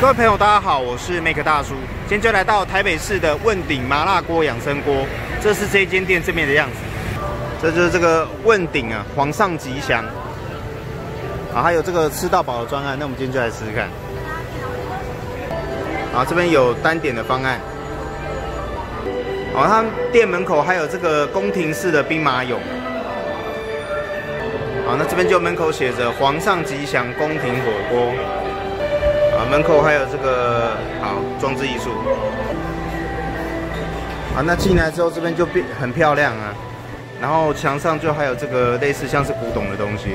各位朋友，大家好，我是 Make 大叔，今天就来到台北市的问鼎麻辣锅养生锅，这是这间店正面的样子，这就是这个问鼎啊，皇上吉祥，啊，还有这个吃到饱的专案，那我们今天就来试试看，啊，这边有单点的方案，哦，他们店门口还有这个宫廷式的兵马俑，好，那这边就门口写着皇上吉祥宫廷火锅。啊，门口还有这个好装置艺术。啊，那进来之后这边就变很漂亮啊，然后墙上就还有这个类似像是古董的东西。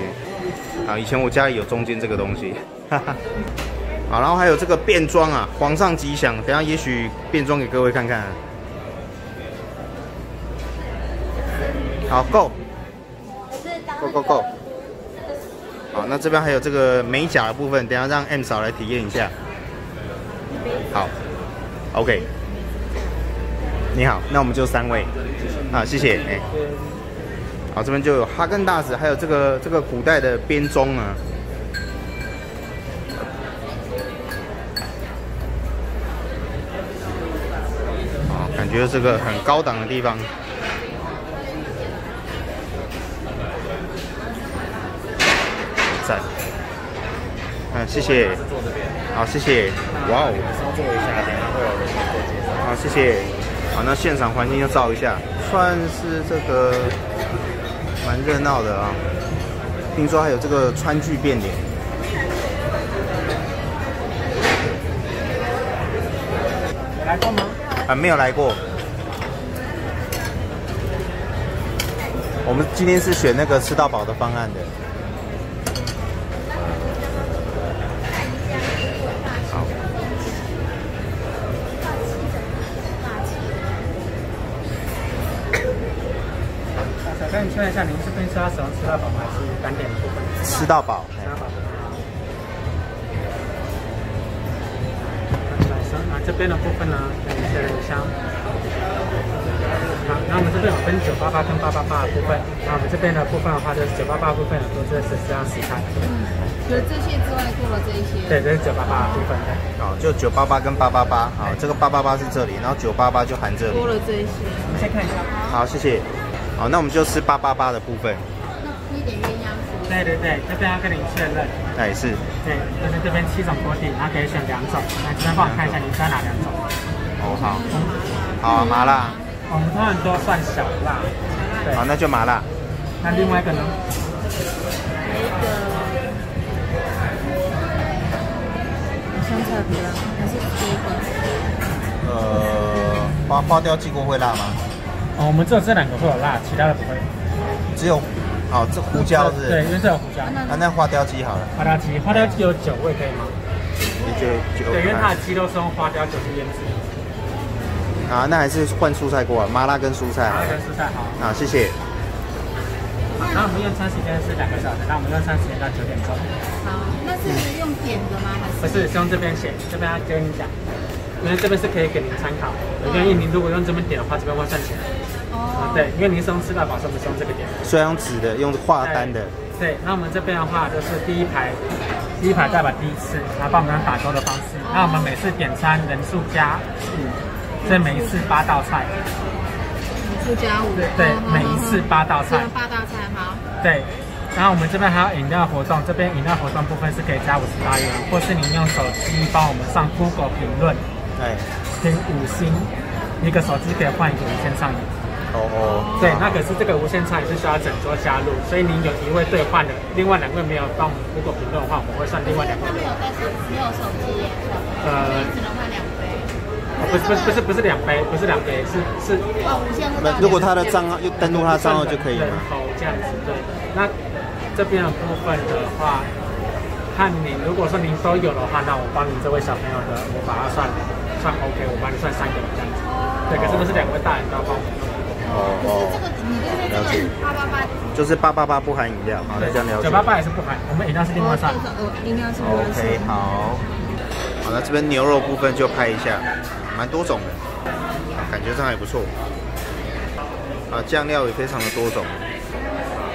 啊，以前我家里有中间这个东西。哈哈。好，然后还有这个变装啊，皇上吉祥，等下也许变装给各位看看。好，Go，Go Go Go。好，那这边还有这个美甲的部分，等下让 M 嫂来体验一下。好，OK。你好，那我们就三位。啊，谢谢。哎，好，这边就有哈根达斯，还有这个这个古代的编钟啊。啊，感觉这个很高档的地方。赞，嗯，谢谢，好，谢谢，哇哦，稍坐一下，等下会有人。好，谢谢，好，那现场环境要照一下，算是这个蛮热闹的啊。听说还有这个川剧变脸，来过吗？啊，没有来过。我们今天是选那个吃到饱的方案的。跟你确认一下，您这边是要使用吃到饱吗？还是单点的部分？吃到饱。吃到饱。来，生那这边的部分呢，跟你确认一下。好，那我们这边有分九八八跟八八八的部分。那我们这边的部分的话，就是九八八部分有多这是这样食材。嗯，除了这些之外，做了这一些。对，这是九八八部分。好，就九八八跟八八八。好，这个八八八是这里，然后九八八就含这里。多了这一些。我们先看一下。好，谢谢。好，那我们就吃八八八的部分。那一点鸳鸯锅。对对对，这边要跟您确认。哎，是。对，就是这边七种锅底，然后可以选两种。来，这边帮我看一下，您要哪两种？哦，好。好，麻辣。我们通常都算小辣。对。好，那就麻辣。那另外一个呢？来一个香菜皮辣，还是这个？呃，花花雕鸡锅会辣吗？哦，我们只有这两个会有辣，其他的不会。只有，哦，这胡椒是？对，因为这有胡椒。那那花雕鸡好了。花雕鸡，花雕鸡有酒味可以吗？你觉得酒？对，因为它的鸡都是用花雕酒去腌制。啊，那还是换蔬菜锅啊，麻辣跟蔬菜。麻辣跟蔬菜好。啊，谢谢。好，那我们用餐时间是两个小时，那我们用餐时间到九点钟。好，那是用点的吗？还是？不是，是用这边写，这边要跟你讲，因为这边是可以给您参考。因为您如果用这边点的话，这边会算钱。哦，对，因为您是用吃到饱，是不是用这个点？是用纸的，用画单的。对，那我们这边的话就是第一排，第一排代表第一次，然后帮我们打勾的方式。那我们每次点餐人数加五，所以每一次八道菜。人数加五。对对，每一次八道菜。八道菜好。对，然后我们这边还有饮料活动，这边饮料活动部分是可以加五十八元，或是您用手机帮我们上 Google 评论，对，评五星，一个手机可以换一个无线畅饮。哦哦，对，那可是这个无线畅饮是需要整桌加入，所以您有一位兑换的，另外两位没有帮我们如果评论的话，我们会算另外两位。他没有带手，没有手机耶。呃，只能换两杯。不是不是不是不是两杯，不是两杯，是是。哦，无线。如果他的账号又登录他的账号就可以了。头这样子，对。那这边的部分的话，看你如果说您都有的话，那我帮您这位小朋友的，我把它算算 OK，我帮你算三个这样子。对，可是不是两位大人都要帮我。哦哦，了解。八八八就是八八八不含饮料，好，那这样了解。九八八也是不含，我们饮料是另外算。饮料是 OK，好。好，那这边牛肉部分就拍一下，蛮多种的，感觉上还不错。啊，酱料也非常的多种，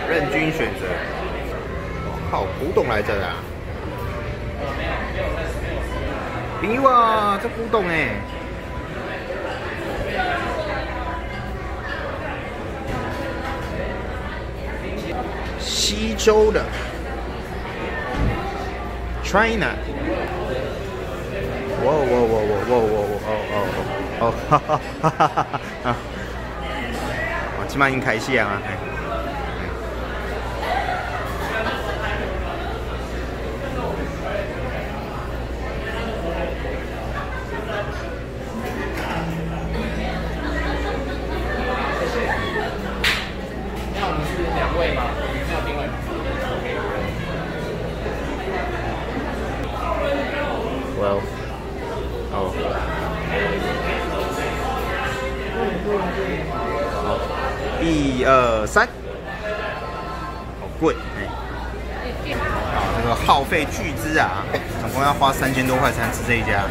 任君选择。靠，古董来着啊！朋友啊，这古董哎，西周的 China，哇哇哇哇哇哇哇哦哦哦哦，哈哈哈哈哈哈啊！我起码已经开心啊！费巨资啊，总共要花三千多块才吃这一家。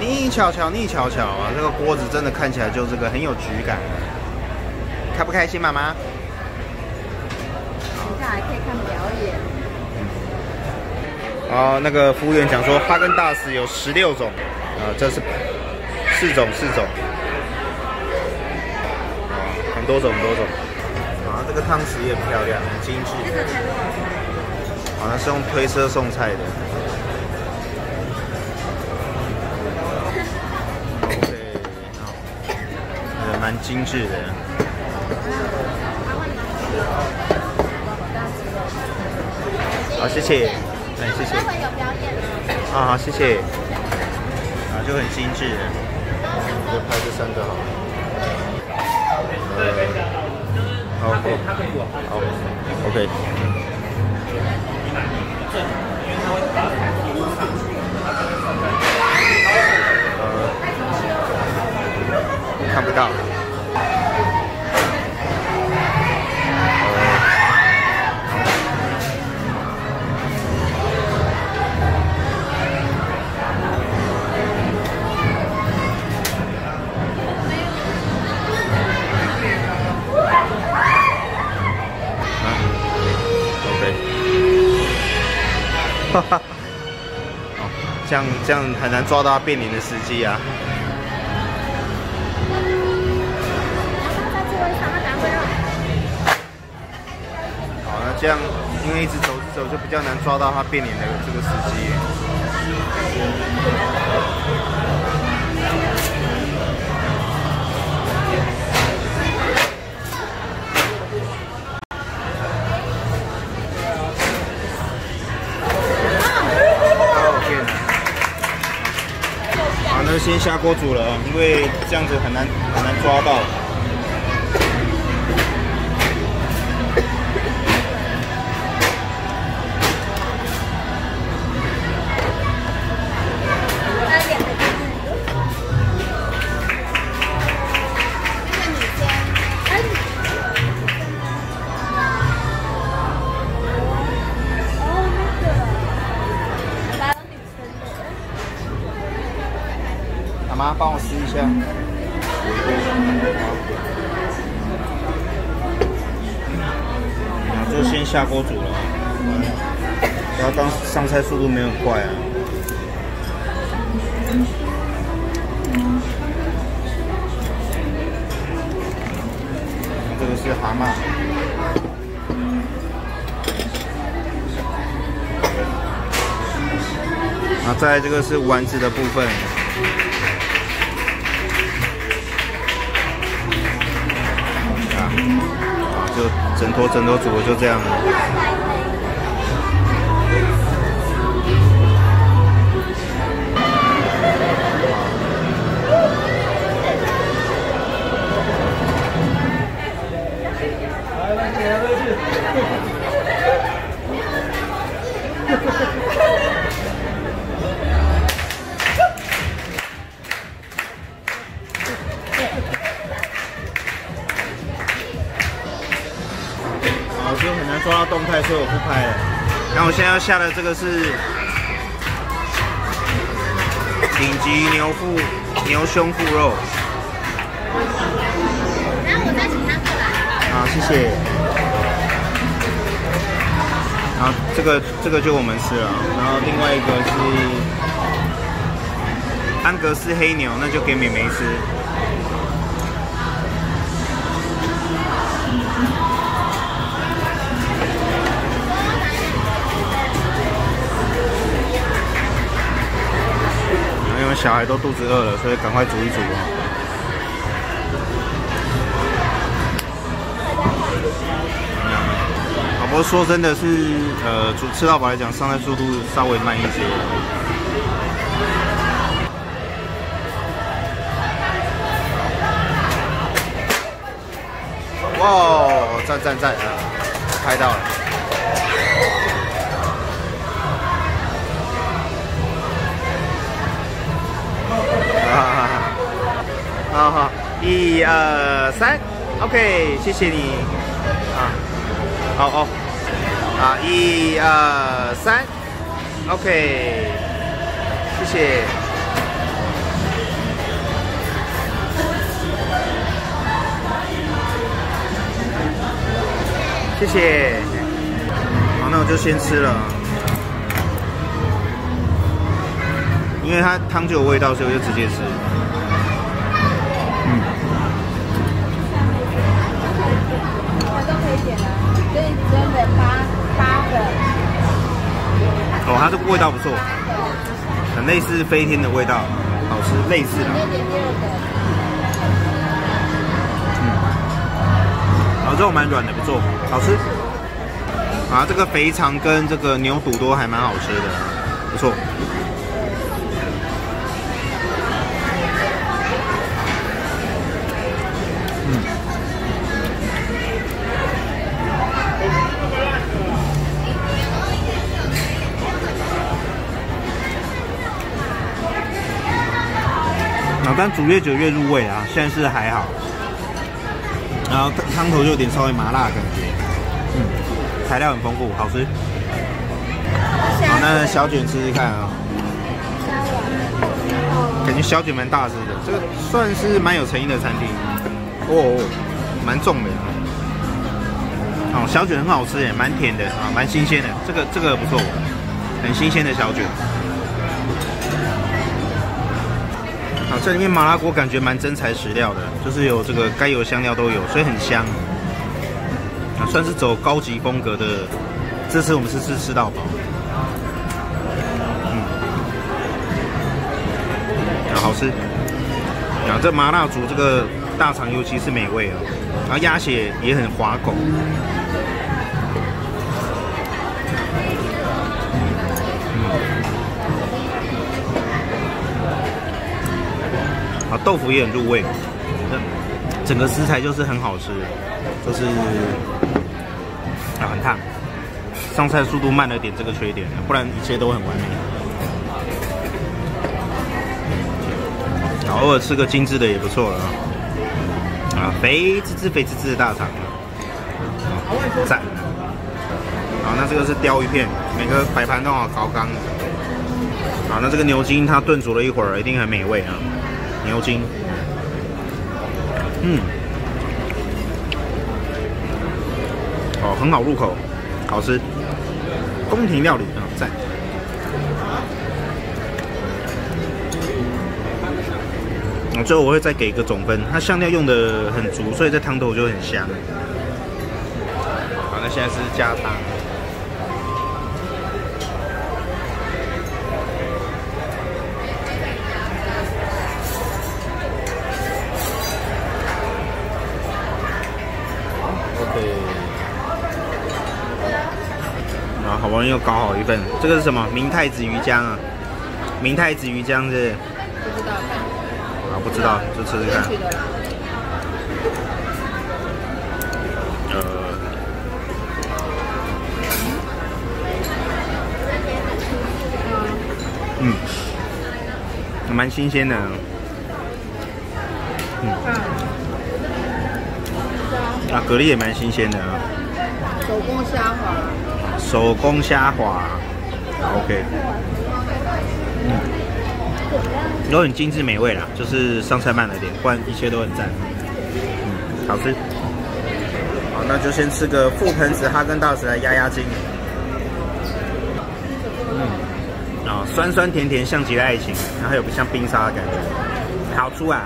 你瞧瞧，你瞧瞧啊，这个锅子真的看起来就这个很有局感。开不开心，妈妈？等下还可以看表演。啊，那个服务员讲说，哈根达斯有十六种，啊，这是四种，四种很。多种很多种，啊，这个汤匙也很漂亮，很精致。好像是用推车送菜的。对，蛮精致的。好，谢谢，哎，谢谢。待会有表演啊，好，谢谢。啊，就很精致。我就拍这三个好了。好，好，OK。看不到。哦这样这样很难抓到他变脸的时机啊。好，那这样因为一直走着走，就比较难抓到他变脸的这个时机。先下锅煮了，因为这样子很难很难抓到。帮我试一下。好，就先下锅煮了。然后刚上菜速度没有很快啊。这个是蛤蟆。啊，在这个是丸子的部分。就整托整坨煮就这样。抓到动态，所以我不拍了。然后我现在要下的这个是顶级牛腹牛胸腹肉。然后我再请他过来。好，谢谢。然后这个这个就我们吃了，然后另外一个是安格斯黑牛，那就给美眉吃。小孩都肚子饿了，所以赶快煮一煮啊。不过说真的是，呃，煮吃到饱来讲，上菜速度稍微慢一些。哇，赞赞赞！拍到了。好好好，一二三，OK，谢谢你啊。好哦，啊，一二三，OK，谢谢，谢谢。好，那我就先吃了，因为它汤就有味道，所以我就直接吃。嗯。都可以点了。真的八八个哦，它这个味道不错，很类似飞天的味道，好吃，类似的。肉蛮软的，不错，好吃。啊，这个肥肠跟这个牛肚都还蛮好吃的，不错。但煮越久越入味啊，现在是还好。然后汤头就有点稍微麻辣的感觉，嗯，材料很丰富，好吃。好，那小卷吃吃看啊。感觉小卷蛮大只的，这个算是蛮有诚意的餐厅。哦，蛮重的。哦，小卷很好吃耶，蛮甜的啊，蛮新鲜的。这个这个不错，很新鲜的小卷。这里面麻辣锅感觉蛮真材实料的，就是有这个该有香料都有，所以很香。啊，算是走高级风格的。这次我们是吃吃到饱。嗯，好吃。啊，这麻辣煮这个大肠尤其是美味啊，然后鸭血也很滑口。豆腐也很入味，整个食材就是很好吃，就是啊很烫，上菜速度慢了点这个缺点，不然一切都很完美。偶尔吃个精致的也不错了啊，肥滋滋肥滋滋的大肠，赞。好，那这个是鲷鱼片，每个摆盘都好高刚。好，那这个牛筋它炖煮了一会儿，一定很美味啊。牛筋，嗯，哦，很好入口，好吃，宫廷料理啊，赞。我最后我会再给一个总分，它香料用的很足，所以这汤头就很香。好，那现在是加汤。搞好一份，这个是什么？明太子鱼浆啊，明太子鱼浆是？不知道。啊，不知道，就吃吃看。呃，嗯，蛮新鲜的。嗯。啊，蛤蜊也蛮新鲜的啊。手工虾滑。手工虾滑，OK，嗯，都很精致美味啦，就是上菜慢了点，不然一切都很赞，嗯，好吃。好，那就先吃个覆盆子哈根达斯来压压惊。啊、酸酸甜甜像极了爱情，然后有个像冰沙的感觉，好出啊！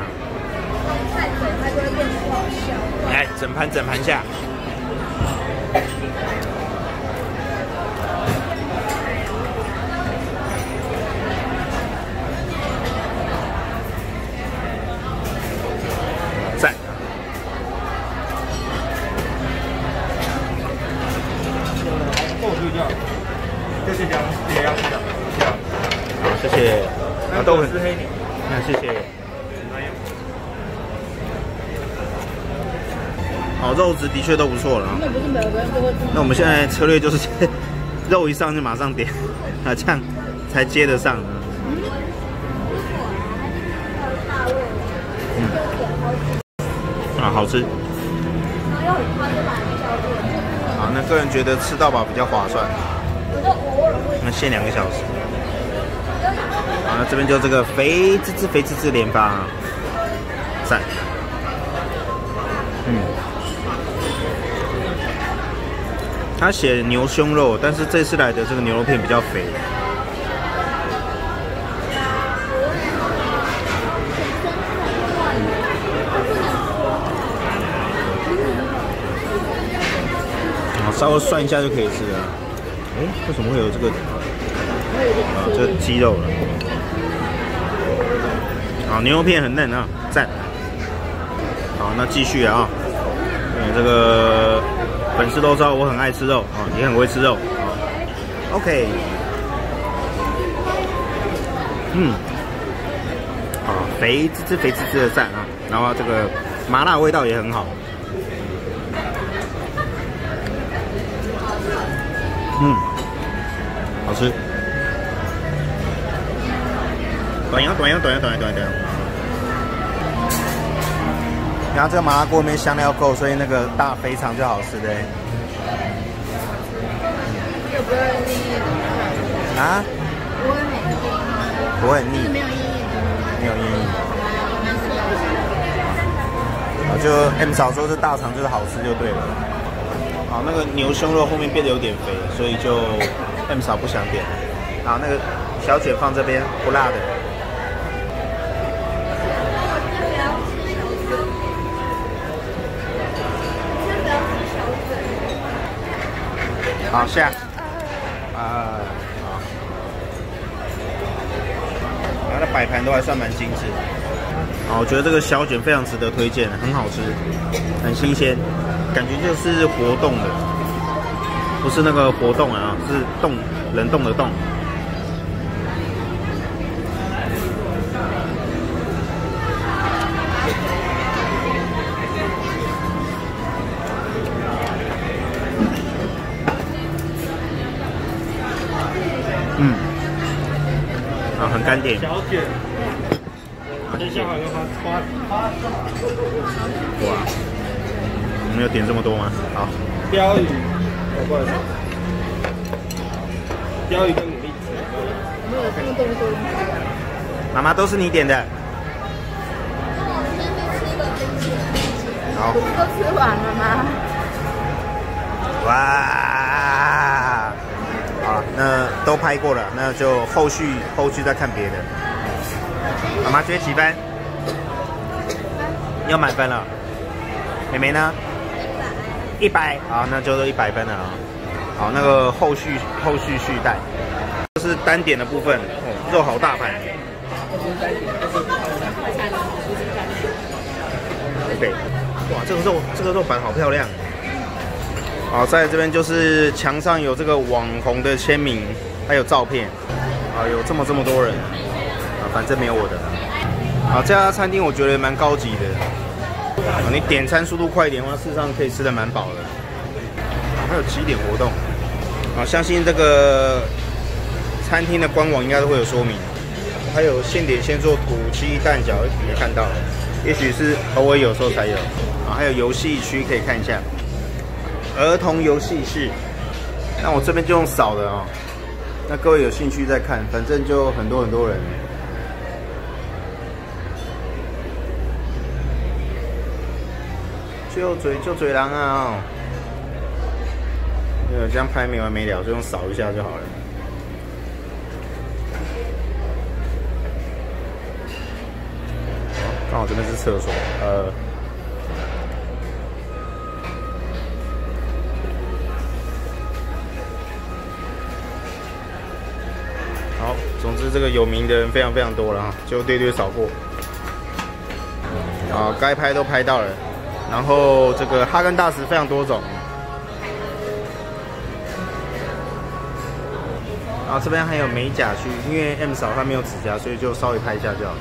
在嘴它就会变得不好笑。来，整盘整盘下。赞。豆去掉，这是姜，也要去掉，掉。好，谢谢。啊，豆粉，是黑牛。那谢谢。好，肉质的确都不错了啊。那不是每个人都会那我们现在策略就是 肉一上就马上点，啊，这样才接得上。嗯，啊，好吃。好，那个人觉得吃到饱比较划算。那限两个小时。好，那这边就这个肥滋滋、肥滋滋连发啊，赞。嗯。他写牛胸肉，但是这次来的这个牛肉片比较肥。好，稍微涮一下就可以吃了。哎，为什么会有这个？啊，这鸡肉了。好，牛肉片很嫩啊，赞。好，那继续啊。嗯，这个。粉丝都知道我很爱吃肉啊，也很会吃肉啊。OK，嗯，啊，肥滋滋、肥滋滋的赞啊，然后这个麻辣味道也很好。嗯，好吃。短羊，短羊，短羊，短羊，短羊。然后这个麻辣锅里面香料够，所以那个大肥肠就好吃的。不会腻啊？不会很腻。不会腻。没有阴影。没有阴影。啊，就 M 嫂说这大肠就是好吃就对了。好，那个牛胸肉后面变得有点肥，所以就 M 嫂不想点。好，那个小卷放这边，不辣的。好下，啊，好，它的摆盘都还算蛮精致。啊，我觉得这个小卷非常值得推荐，很好吃，很新鲜，感觉就是活动的，不是那个活动啊，是冻冷冻的冻。干点。小卷，接下哇，我们有点这么多吗？好。鲷鱼，过来。鲷鱼跟牡蛎。没有这么多东西。妈妈都是你点的。好。不是都吃完了吗？哇！好，那都拍过了，那就后续后续再看别的。妈妈觉得几分？要满分了。妹妹呢？一百。好，那就是一百分了啊。好，那个后续后续续带，这是单点的部分，哦，肉好大盘。对，哇，这个肉这个肉板好漂亮。好，在这边就是墙上有这个网红的签名，还有照片。啊，有这么这么多人，啊，反正没有我的。好，这家餐厅我觉得蛮高级的。啊，你点餐速度快一点的话，事实上可以吃的蛮饱的。还有几点活动。啊，相信这个餐厅的官网应该都会有说明。还有现点现做土鸡蛋饺，没看到，也许是偶尔有时候才有。啊，还有游戏区可以看一下。儿童游戏室。那我这边就用扫的哦。那各位有兴趣再看反正就很多很多人。就嘴就嘴狼啊呃这样拍没完没了就用扫一下就好了。刚好这边是厕所呃这个有名的人非常非常多了哈，就堆堆扫过。啊，该拍都拍到了，然后这个哈根达斯非常多种。然后这边还有美甲区，因为 M 嫂她没有指甲，所以就稍微拍一下就好。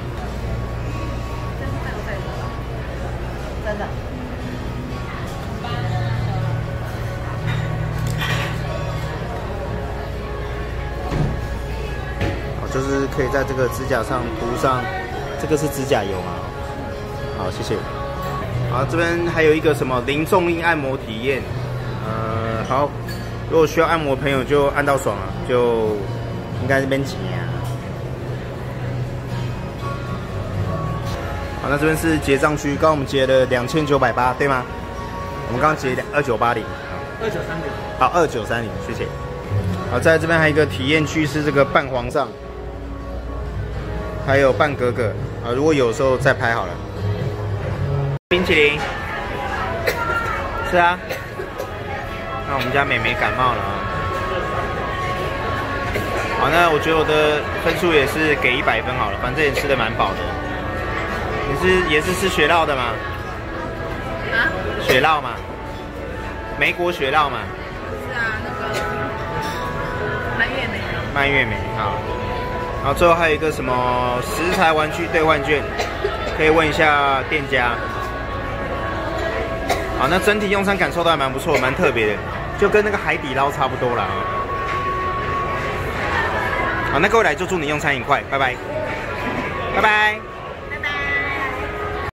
就是可以在这个指甲上涂上，这个是指甲油嘛？好，谢谢。好，这边还有一个什么零重力按摩体验，呃，好，如果需要按摩的朋友就按到爽了，就应该这边挤啊。好，那这边是结账区，刚刚我们结了两千九百八，对吗？我们刚刚结两二九八零，二九三零。好，二九三零，谢谢。好，在这边还有一个体验区是这个半皇上，还有半格格啊，如果有时候再拍好了。冰淇淋，是啊。那我们家美眉感冒了啊。好，那我觉得我的分数也是给一百分好了，反正也吃的蛮饱的。你是也是吃雪酪的吗？啊？雪酪嘛，梅果雪酪嘛。是啊，那个蔓越莓。蔓越莓好。然后最后还有一个什么食材玩具兑换券，可以问一下店家。好，那整体用餐感受都还蛮不错，蛮特别的，就跟那个海底捞差不多啦。好，那各位来就祝你用餐愉快，拜拜，拜拜。